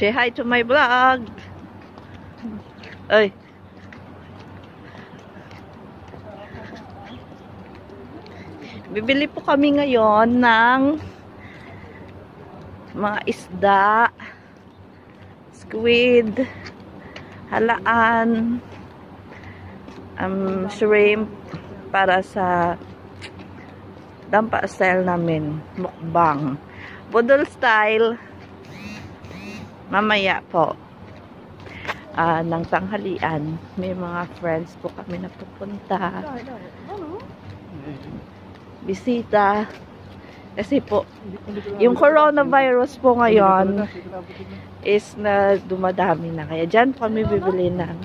Say hi to my vlog. Ay. Bibili po kami ngayon ng mga isda, squid, halaan, um, shrimp para sa dampa style namin, mukbang. Budol style, mamaya po, ah, ng tanghalian, may mga friends po kami na pupunta, bisita, kasi po, yung coronavirus po ngayon is na dumadami na. Kaya dyan po kami bibili ng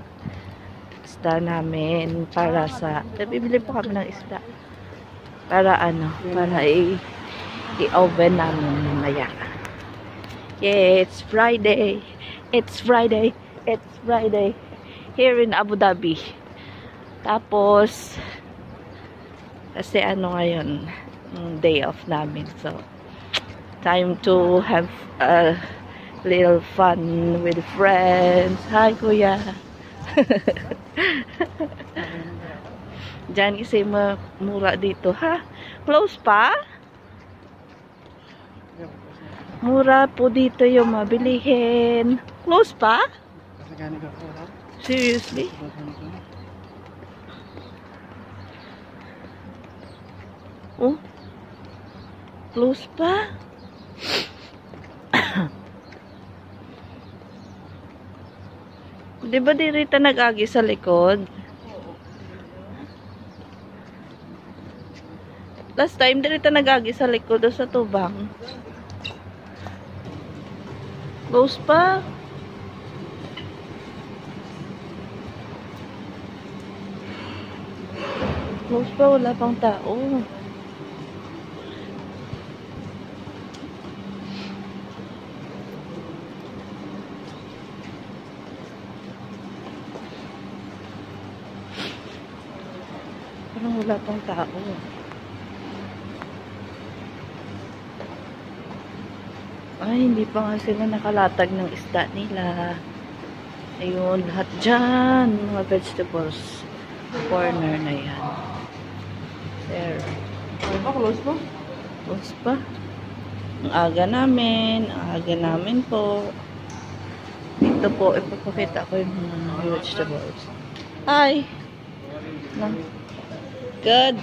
isda namin para sa, bibili po kami ng isda para ano, para i-oven namin mamaya. It's Friday. It's Friday. It's Friday. Here in Abu Dhabi. Tapos, kasi ano ngayon, day off namin. So, time to have a little fun with friends. Hi, kuya. Diyan ma- mura dito, ha? Close pa? Mura po dito yung mabilihin. Close pa? Seriously? Oh? Close pa? Di ba di rita nag-agi sa likod? Last time, di rita nag-agi sa likod sa tubang. Close pa? Close pa, wala pang tao. Parang wala pang tao. Ay, hindi pa nga sila nakalatag ng isda nila. Ayun, lahat dyan. Mga vegetables. Corner na yan. There. Ano ba, close po? Close pa. Ang aga namin. Ang aga namin po. Dito po, ipapakita ko yung mga vegetables. Hi! Good.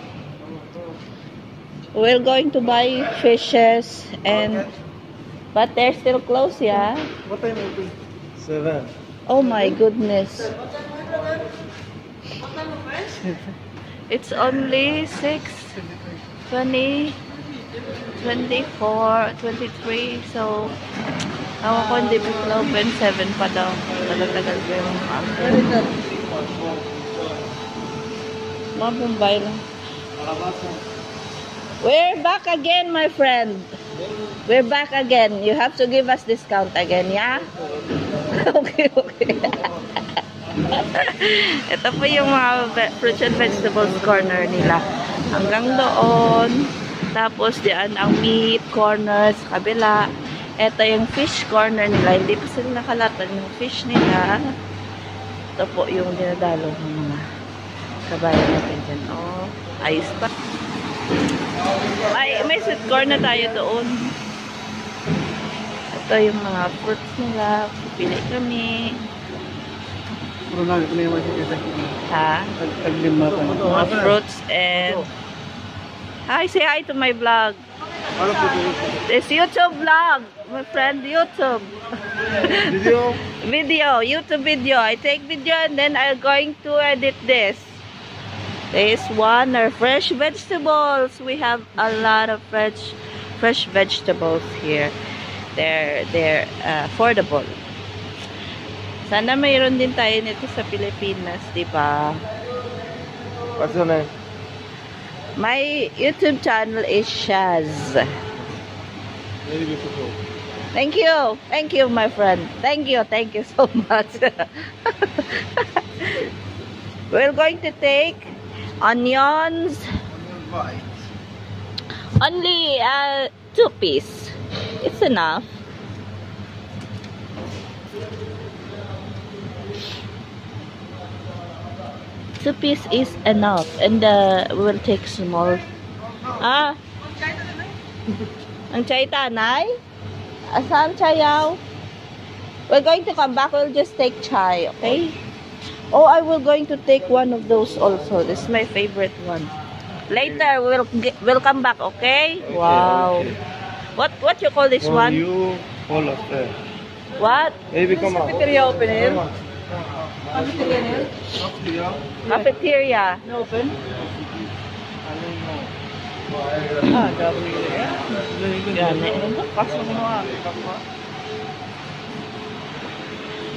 We're going to buy fishes and but they're still closed, yeah? What time open? Seven. Oh my goodness. It's only 6, 20, 24, 23. So, ako ko hindi pa open 7 pa daw. Tagal-tagal pa yung after. Mga Bombay lang. We're back again, my friend. We're back again. You have to give us discount again, yeah? okay, okay. Ito po yung mga fruits and vegetables corner nila. Hanggang doon. Tapos diyan ang meat corner sa kabila. Ito yung fish corner nila. Hindi pa sila nakalatag ng fish nila. Ito po yung dinadalo ng mga kabayan natin dyan. Oh, ayos pa. Ay, may sweet corn na tayo doon. Ito yung mga fruits nila. Pili kami. Puro na, ito na yung masik. Ha? Mga fruits and... Hi, say hi to my vlog. Ano po ito? This YouTube vlog. My friend, YouTube. Video? video, YouTube video. I take video and then I'm going to edit this. This one are fresh vegetables. We have a lot of fresh fresh vegetables here. They're they're uh, affordable. Sana mayroon din tayo nito sa Pilipinas, di ba? What's your name? My YouTube channel is Shaz. Very beautiful. Thank you. Thank you, my friend. Thank you. Thank you so much. We're going to take onions, Onion bites. only uh, two piece. It's enough. Two piece is enough, and uh, we'll take small. Ah, ang chay tanay? Asan chayaw? We're going to come back. We'll just take chai, okay? Oh, I will going to take one of those also. This is my favorite one. Later, we'll we'll come back, okay? Wow. What what you call this For one? you, all of them. What? Baby, come on. Cafeteria open here. Cafeteria here. Cafeteria? Cafeteria. No open. I don't know. Ah, gabi. Eh. Pasok mo ah.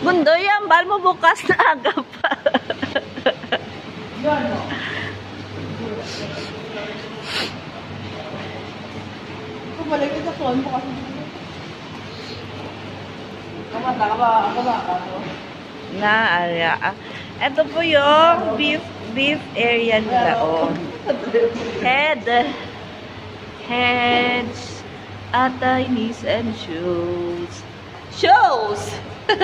Mundo yan, bal mo bukas na aga pa. Bumalik ka sa phone mo kasi. Kamata ka ba? Ako ba? Ako. na, ara. Ito po yung beef beef area nila. Oh. Head. Heads. Atay, and shoes. Shoes!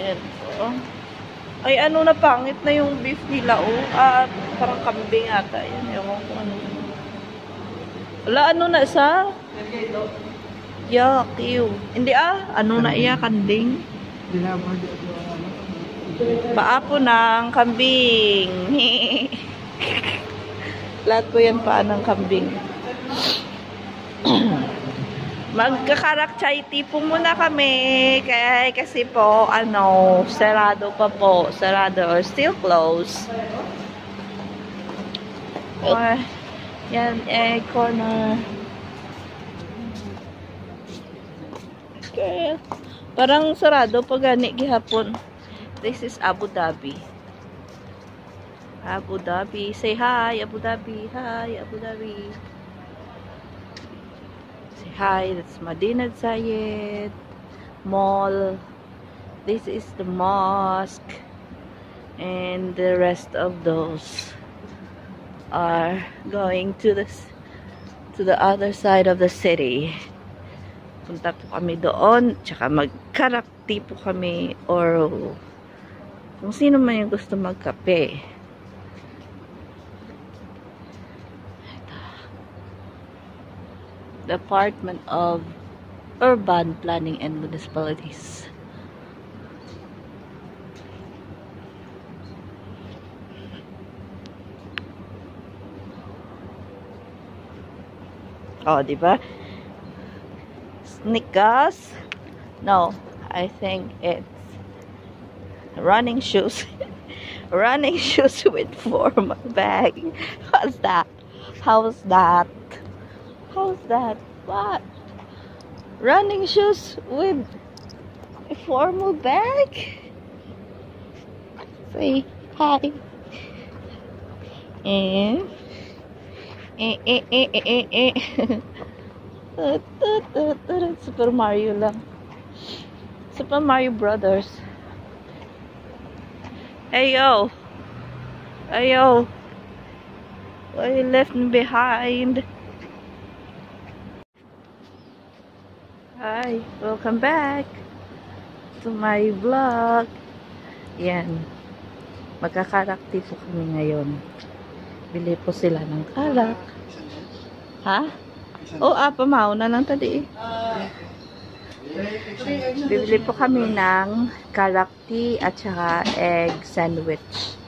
Ayan po. Ay, ano na pangit na yung beef nila, oh. Ah, parang kambing ata. Yan, ewan ko ano. Wala, ano na sa? Yuck, ew. Hindi ah, ano na iya, kanding. Paapo ng kambing. Lahat po yan paa ng kambing. Magkakarak chai tea po muna kami. Kaya kasi po, ano, sarado pa po. Sarado or still closed. Or, yan, eh, corner. Okay. Parang sarado pag gani gihapon. This is Abu Dhabi. Abu Dhabi. Say hi, Abu Dhabi. Hi, Abu Dhabi. Say hi. That's Madinah Zayed Mall. This is the mosque. And the rest of those are going to the to the other side of the city. Punta po kami doon. Tsaka magkarakti po kami or kung sino man yung gusto magkape. Department of Urban Planning and Municipalities. Oh, di ba? Sneakers? No, I think it's running shoes. running shoes with formal bag. What's that? How's that? How's that? What? Running shoes with formal bag? Say hi. Eh? Eh, eh, eh, eh, eh, eh. Super Mario lang. Super Mario Brothers. Hey yo. Hey yo. Why you left me behind? Hi, welcome back to my vlog. Yan. Magkakarakti po kami ngayon. Bili po sila ng kalak. Ha? Oh, ah, pamaw na lang tadi. Bibili po kami ng kalak tea at saka egg sandwich.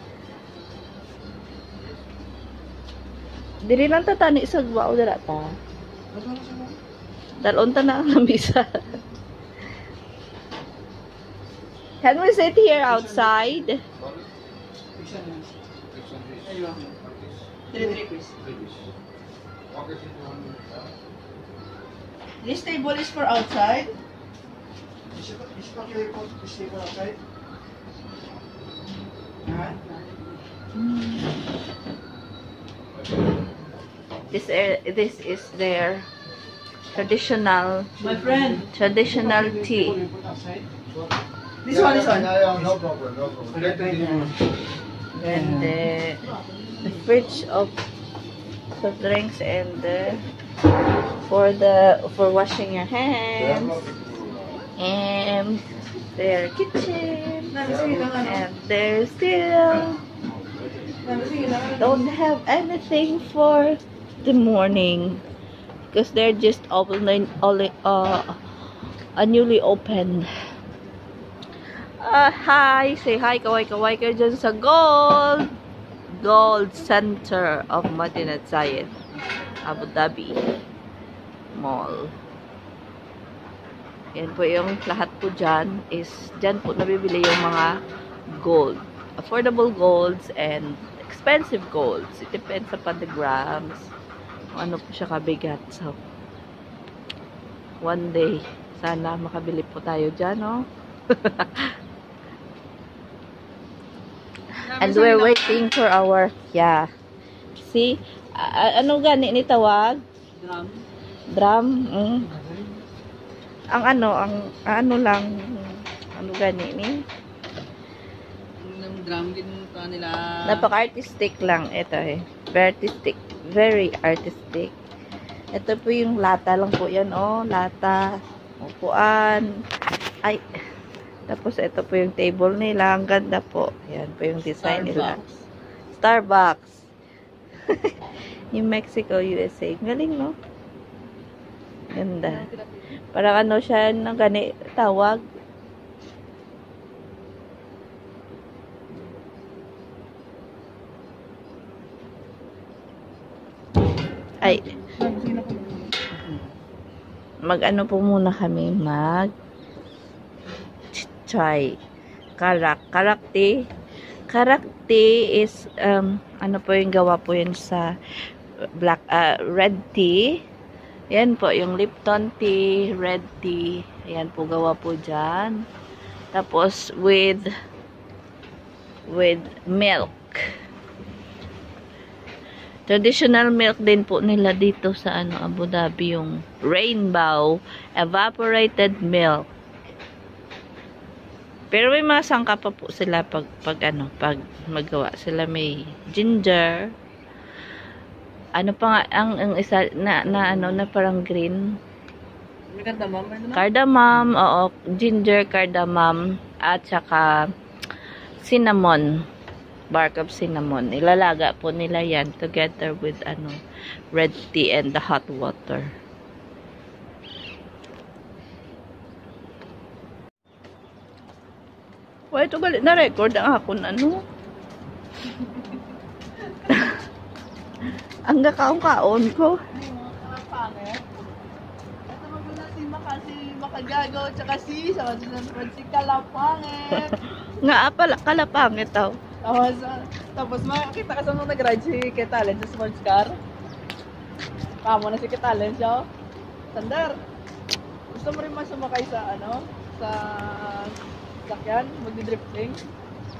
Dili lang tatani sa gwa o dala ta. Dalon ta na ang lamisa. Can we sit here outside? Three, three piece. This table is for outside. This uh, this is their traditional My friend. traditional tea. This one, this one. Yeah, yeah, no problem, no problem. Let it in. And the, fridge of soft drinks and the, for the for washing your hands. And their kitchen. And they're still don't have anything for the morning. Because they're just open only uh a newly opened uh, hi. Say hi kaway kaway kayo dyan sa gold gold center of Madinat Zayed Abu Dhabi Mall yan po yung lahat po dyan is dyan po nabibili yung mga gold affordable golds and expensive golds. It depends upon the grams. Ano po siya kabigat. So, one day, sana makabili po tayo dyan, no? And we're waiting for our, yeah. See? Ano gani ni tawag? Drum. Drum? Mm. Ang ano, ang ano lang, ano gani ni? Yung drum din pa nila. Napaka-artistic lang ito eh. Very artistic. Very artistic. Ito po yung lata lang po yan, oh. Lata. Upuan. Ay. Tapos ito po yung table nila. Ang ganda po. Yan po yung design nila. Starbucks. yung Mexico, USA. Galing, no? Ganda. Parang ano siya, ng gani, tawag. Ay, mag-ano po muna kami, mag try. Karak. Karak tea. Karak tea is, um, ano po yung gawa po yun sa black, uh, red tea. Yan po, yung Lipton tea, red tea. Ayan po, gawa po dyan. Tapos, with, with milk. Traditional milk din po nila dito sa ano Abu Dhabi yung rainbow evaporated milk. Pero may mga sangka pa po sila pag, pag ano, pag magawa sila may ginger. Ano pa nga ang, ang isa na, na ano na parang green may ano? cardamom, oo, ginger, cardamom at saka cinnamon bark of cinnamon. Ilalaga po nila yan together with ano red tea and the hot water. Why ito galit na record ang ako na ano? ang gakaon-kaon ko. Makagago tsaka si sa sunod si Kalapangit. Nga pala kalapangit daw. Tapos, ah, tapos makakita ka sa mga nag-ride si Ketalen sa sports car. Kamo na si Ketalen siya. oh. Sander, gusto mo rin man sumakay sa ano? Sa sakyan? Magdi-drifting?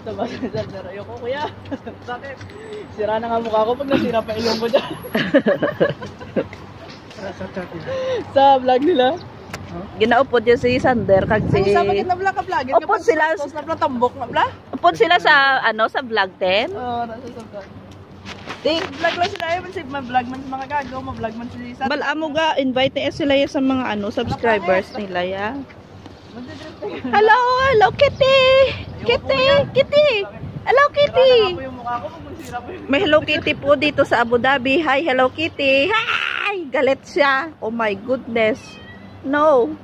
Sabi si Sander, ayoko kuya. Bakit? Sira na nga mukha ko pag nasira pa ilong ko dyan. sa vlog nila. Ginaupod yun si Sander kag si Ay, sa bakit na vlog ka vlog? Upod sila- Tapos na vlog tambok na vlog? Upod sila sa ano sa vlog 10. Oo, nasa sa vlog. Ting Vlog lang sila, ayun si ma-vlog man sa mga gago, ma-vlog man si Sander. Balamo ga invite na sila ya sa mga ano subscribers nila ya. Hello, hello Kitty. Kitty, Kitty. Hello Kitty. May Hello Kitty po dito sa Abu Dhabi. Hi, Hello Kitty. Hi! Galit siya. Oh my goodness. No.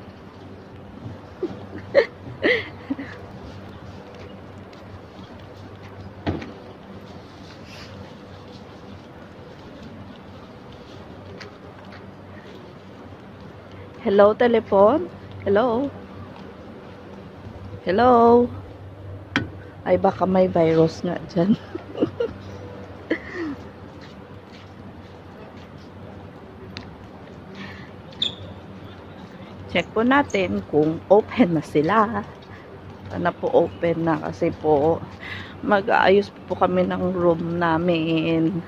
Hello, telephone? Hello? Hello? Ay, baka may virus nga dyan. check po natin kung open na sila. Sana po open na kasi po mag-aayos po kami ng room namin.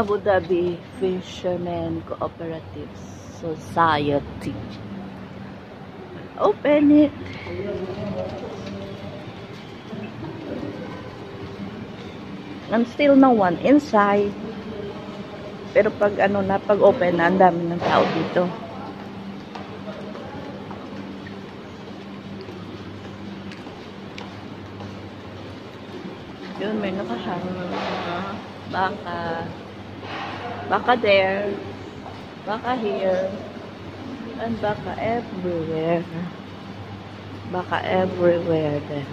Abu Dhabi Fishermen Cooperative Society. Open it. And still no one inside. Pero pag ano na, pag open na, ang dami ng tao dito. Yun, may nakahang mga baka. Baka there. Baka here. And baka everywhere. Baka everywhere then.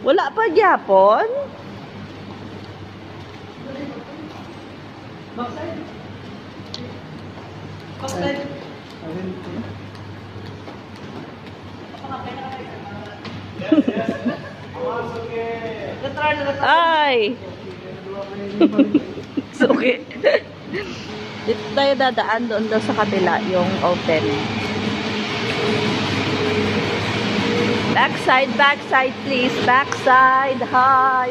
Wala pa Japon? Ay! Suki. Dito tayo dadaan doon daw sa kabila yung open. Backside, backside please. Backside. Hi.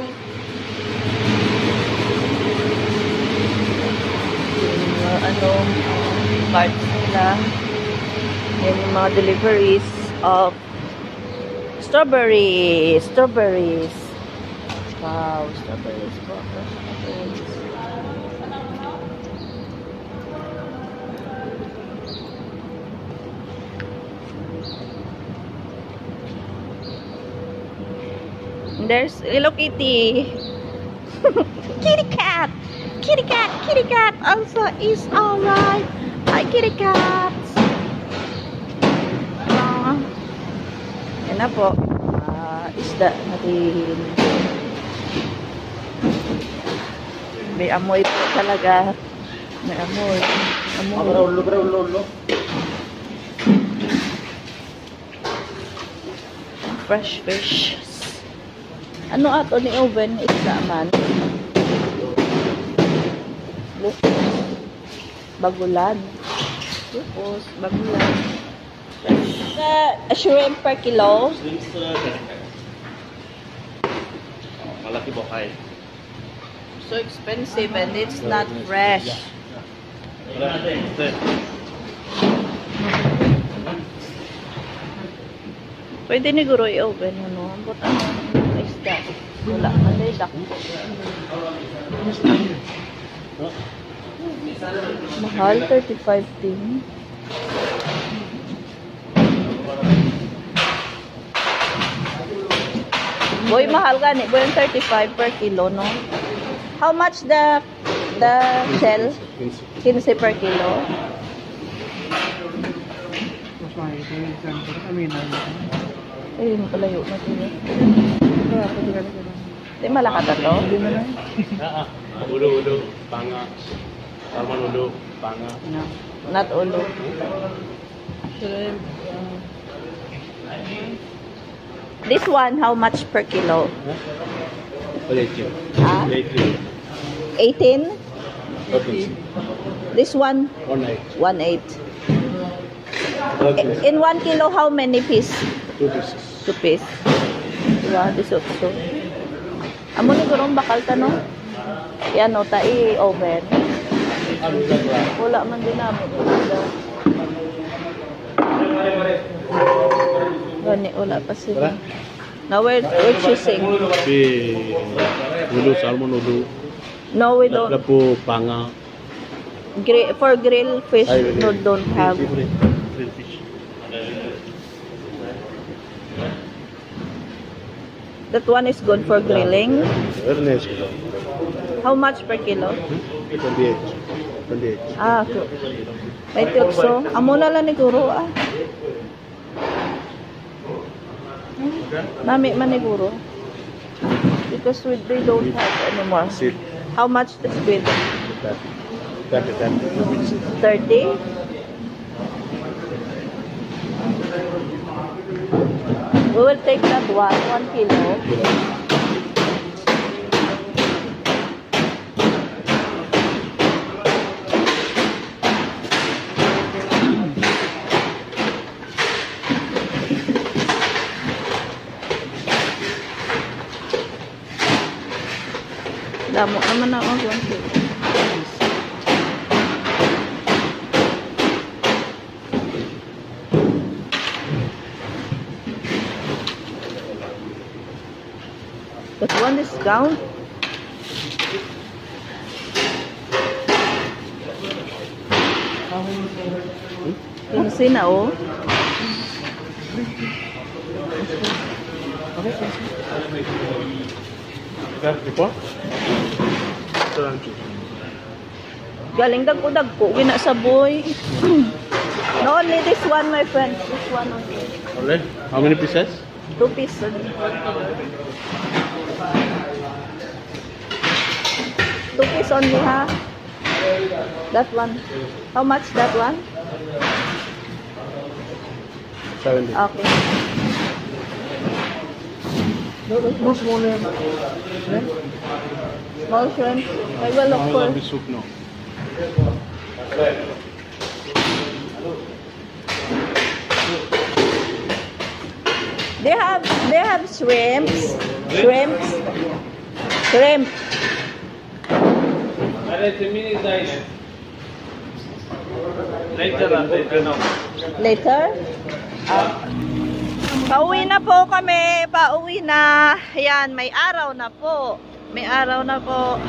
Yung mga ano, cards nila. Yan yung mga deliveries of strawberries. Strawberries. Wow, strawberries po. Strawberries. There's Hello Kitty. kitty cat. Kitty cat. Kitty cat also is alright. Hi, kitty cat. Ah. Yan na po. Ah, isda natin. May amoy po talaga. May amoy. Amoy. ulo, bro, ulo, ulo. Fresh fish. Ano ato ni oven man? Lupos. Bagulan. Lupos. Bagulan. Fresh. Uh, shrimp per kilo. Malaki po kay. So expensive and it's not fresh. Pwede ni Guro i-oven ano. But ano, isda. Wala. Malay dako. Mahal, 35 din. Boy, mahal gani. Boy, yung 35 per kilo, no? How much the the shell? 15 per kilo. Eh, palayo na sila. Kaya ako di ka na to? Hindi ulo ulo panga. Salmon ulo panga. No. Not ulo. This one, how much per kilo? Yun. Ah? Yun. 18? Okay. This one, One night. 1.8. Okay. In 1 kilo, how many piece? Two pieces. Two piece. Diba? This also. Amo ni gurong bakal tanong. Yan o, tai oven. Wala man din namin. Gani, wala pa sila. Now we're, we're choosing. Pi ulo salmon ulo. No, we don't. Lapu panga. Gri- for grill fish, Ay, no, don't have. Grill fish. That one is good for grilling. Nice. How much per kilo? 28. 28. Ah, so, may tukso. Amo na lang ni Guro, ah. Nami man ni Guro. Because we, they don't have anymore. Sit. How much the squid? That. That. That. 30? We will take that one, one kilo. Damo naman ako. But one discount. Kasi na oh. Ikaw, ikaw? Ito lang juice. Galing dagko-dagko. Gina sa boy. no, only this one, my friend. This one only. Alright. How many pieces? Two pieces. Two piece only, ha? That one. How much that one? 70. Okay. No smaller. Small shrimp. I will look for. love the soup now. They have they have shrimps. Shrimps. Shrimp. Later? Ah. Pauwi na po kami. Pauwi na. Ayan, may araw na po. May araw na po.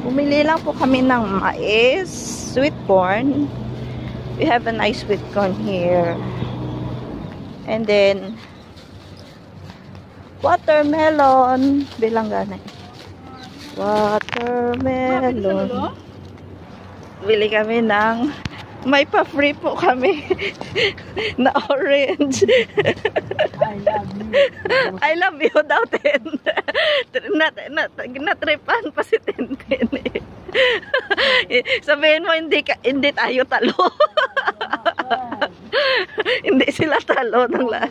Bumili lang po kami ng mais, sweet corn. We have a nice sweet corn here. And then, watermelon. Bilang ganay. Watermelon. Bili kami ng may pa-free po kami na orange. I love you daw, Ten. na, na, natripan pa si Ten Ten eh. Sabihin mo, hindi, ka, hindi tayo talo. hindi sila talo ng la.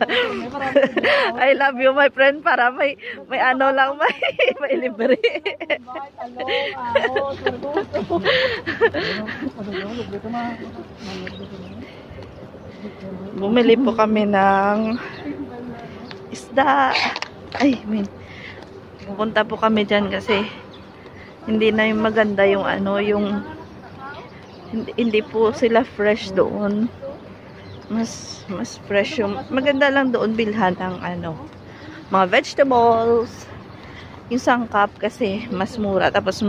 I love you, my friend, para may, may ano lang, may, may libre. Bumili po kami ng isda. Ay, min. Pupunta po kami dyan kasi hindi na yung maganda yung ano, yung hindi, hindi po sila fresh doon. Mas mas fresh yung maganda lang doon bilhan ng ano, mga vegetables. Yung sangkap kasi mas mura tapos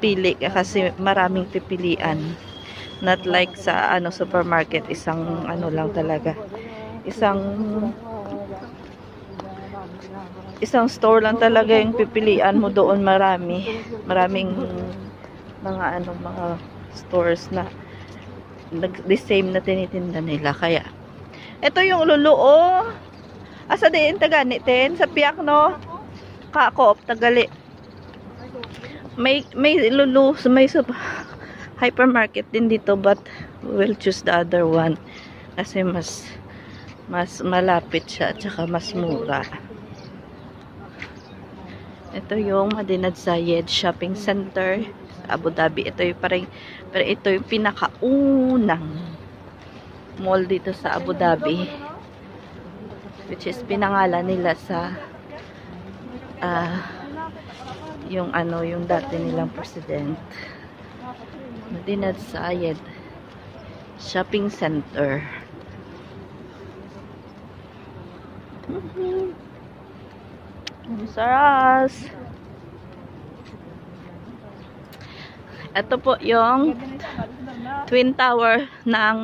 makakapili ka kasi maraming pipilian. Not like sa ano supermarket, isang ano lang talaga. Isang isang store lang talaga yung pipilian mo doon marami. Maraming mga ano mga stores na nag- the same na tinitinda nila. Kaya ito yung luluo. Asa din tagani ten sa piyak no? Kakoop tagali. May may lulu may sup hypermarket din dito but we'll choose the other one kasi mas mas malapit siya at saka mas mura. Ito yung Madinat Zayed Shopping Center Abu Dhabi. Ito yung parang pero ito yung pinakaunang mall dito sa Abu Dhabi which is pinangalan nila sa ah yung ano yung dati nilang president Madinat Zayed Shopping Center Saras Ito po yung Twin Tower ng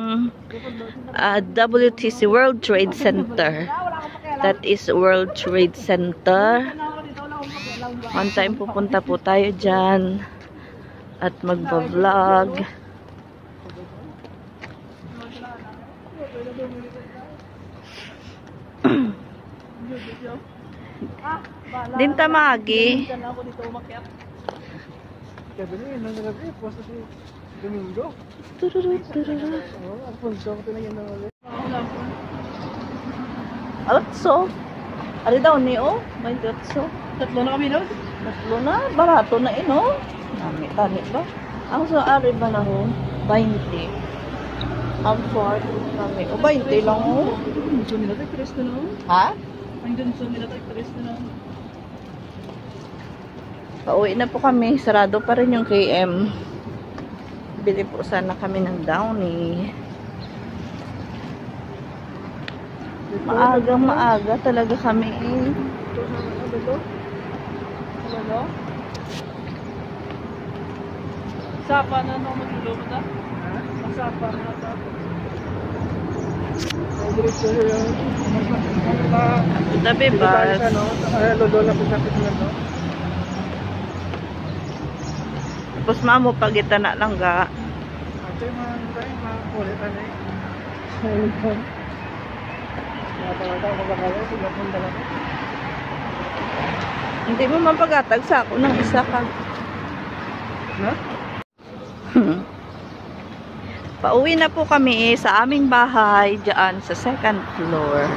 ah, WTC World Trade Center. That is World Trade Center. One time pupunta po tayo dyan at magba-vlog. Din tamagi. Domingo. Tururut. Oo, Alfonso, ako tinagyan na ulit. Otso. Ari daw ni o? 28. Tatlo na kami doon. Tatlo na. Barato na ino. Nami, tani ba? Ang sa ari ba na ho? 20. Ang fort kami. O 20 lang ho. So, nila tayo tres na no? Ha? Ang dun, nila tayo tres na no? Pauwi na po kami. Sarado pa rin yung KM. Bili po sana kami ng downy. Maagang maaga talaga kami. Ito sa ano to? Ano no? Sapa na no magluluto na? Ha? Sapa na. Ay, diretso Dhabi Bus. bus. Ano? Ay, lodola po sa kitna to. Tapos mamo pagita na lang ga. Ate, mga tayo, mga kulit ano eh. Mga tawag-tawag ko ba kayo? Sila pong dalawa. Hindi mo man pagatag sa ako ng isa ka. Na? Pauwi na po kami sa aming bahay dyan sa second floor.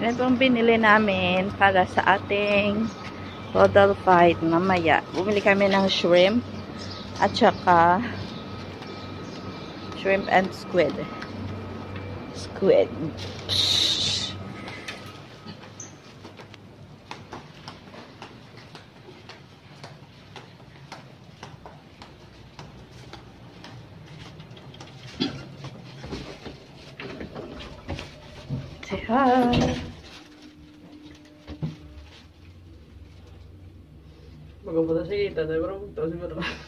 Ito ang binili namin para sa ating total fight mamaya. Bumili kami ng shrimp at saka shrimp and squid. Squid. Psh. Say hi. Magpunta sa kita, tayo parang magtawa siguro. Hi.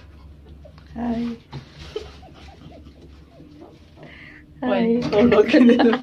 Why? Hi. Tulog ka nila.